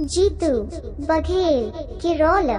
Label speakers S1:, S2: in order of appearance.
S1: Jitu Baghel Kirol